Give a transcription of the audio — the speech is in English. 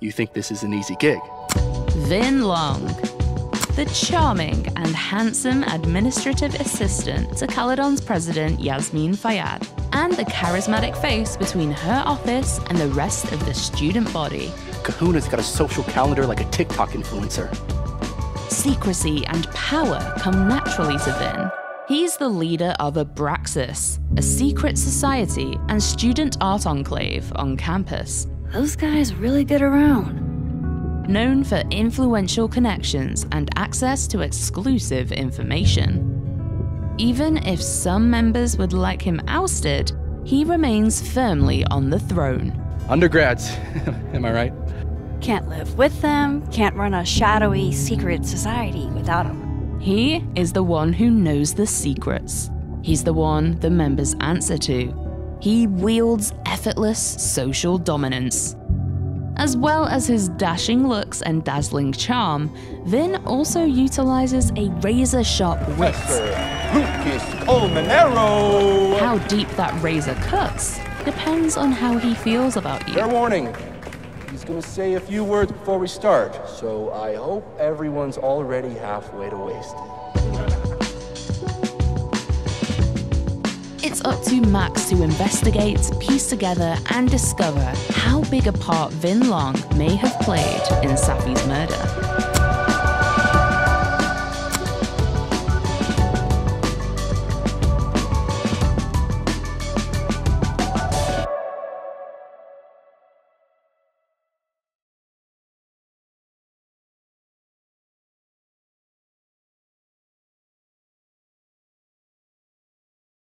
you think this is an easy gig. Vinh Long, the charming and handsome administrative assistant to Caledon's president Yasmin Fayyad, and the charismatic face between her office and the rest of the student body. Kahuna's got a social calendar like a TikTok influencer. Secrecy and power come naturally to Vinh. He's the leader of Abraxas, a secret society and student art enclave on campus. Those guys really get around. Known for influential connections and access to exclusive information. Even if some members would like him ousted, he remains firmly on the throne. Undergrads, am I right? Can't live with them, can't run a shadowy secret society without them. He is the one who knows the secrets. He's the one the members answer to. He wields effortless social dominance. As well as his dashing looks and dazzling charm, Vinh also utilizes a razor sharp wit. How deep that razor cuts depends on how he feels about you. Fair warning. He's gonna say a few words before we start, so I hope everyone's already halfway to wasted. It's up to Max to investigate, piece together, and discover how big a part Vinh Long may have played in Safi's murder.